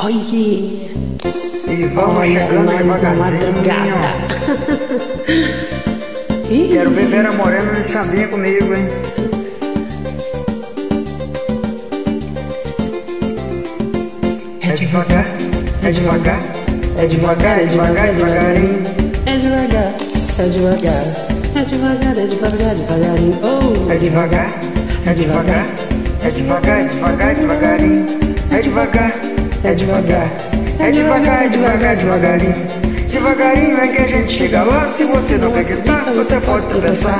Olha! E vamos Olha chegando devagarzinho. Quero ver Vera Morena nesse sambinha comigo, hein? É devagar, é devagar, é devagar, é devagar, devagarinho. É devagar, é devagar, é devagar, é devagar, devagarinho. Oh! É devagar, é devagar, é devagar, é devagar, devagarinho. É devagar, é devagar, é devagar, é devagar, devagarinho. Devagarinho é que a gente chega lá. Se você não acreditar, você pode tropeçar.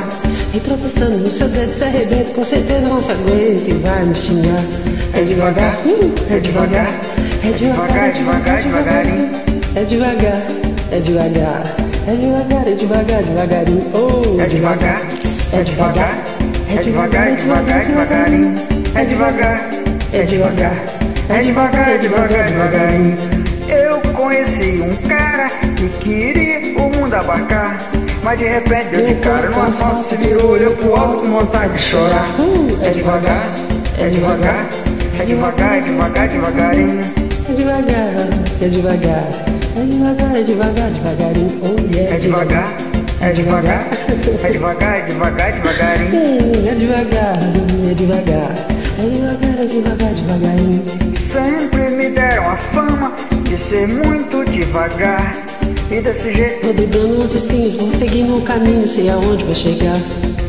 E tropeçando no seu dedo se arrebenta, com certeza não se aguenta e vai me xingar. É devagar, Uh, é devagar, é devagar, é devagar, devagarinho. É devagar, é devagar, é devagar, é devagar, devagarinho. Oh! É devagar, é devagar, é devagar, é devagar, devagarinho. É devagar, é devagar, é devagar, é devagar, devagarinho. Eu conheci um cara que queria o mundo abarcar. Mas de repente deu de cara no asfalto, se virou, olhou pro alto com vontade de chorar. É devagar, é devagar, é devagar, é devagar, devagarinho. É devagar, é devagar, é devagar, é devagar, devagarinho. Oh yeah. É devagar, é devagar, é devagar, é devagar, devagarinho. Hum, É devagar, é devagar, é devagar, é devagar, devagarinho. Fama de ser muito devagar. E desse jeito Vou driblando os espinhos, vou seguindo o caminho, sei aonde vou chegar.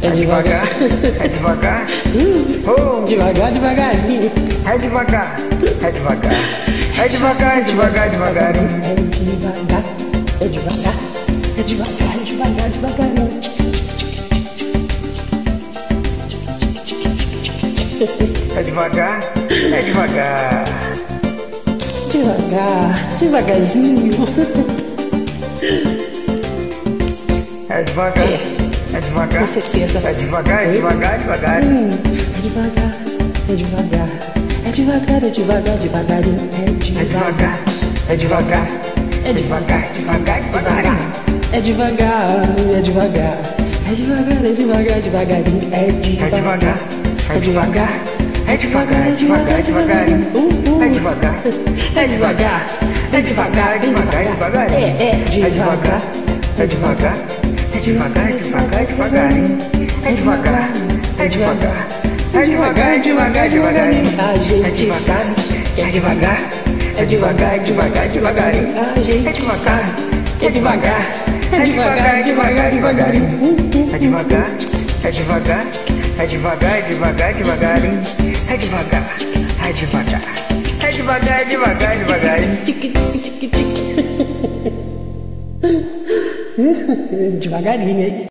É é devagar, devagar, é devagar, Hum, oh, devagar, devagarinho. é devagar, é devagar, é devagar, é devagar, devagarinho. É devagar, é devagar, é devagar, é devagar, devagarinho. É devagar, é devagar, Devagar, devagarzinho. é devagar, é devagar, Com certeza. é devagar, é devagar, devagar. Hum, É devagar, é devagar, é devagar, é devagar, devagarinho. É É devagar, devagar, é devagar, é devagar, devagar, devagarinho. é devagar, é devagar, é devagar, é devagar, devagarinho. É É devagar, devagar, é devagar, é devagar, é devagar. Uh, uh. É devagar, É devagar, é devagar, é devagar. É, é É devagar, devagar. é devagar, é devagar, é devagar. É devagar, é devagar, é devagar, é devagar, devagarinho. A É gente devagar, sabe que é devagar, é devagar, é devagar, devagarinho. A É gente devagar, é devagar, é devagar, é devagar. Uh, uh. é devagar, é devagar, é devagar, é devagar, devagarinho. É devagar, é devagar, é devagar, é devagar, devagarinho. Devagarinho?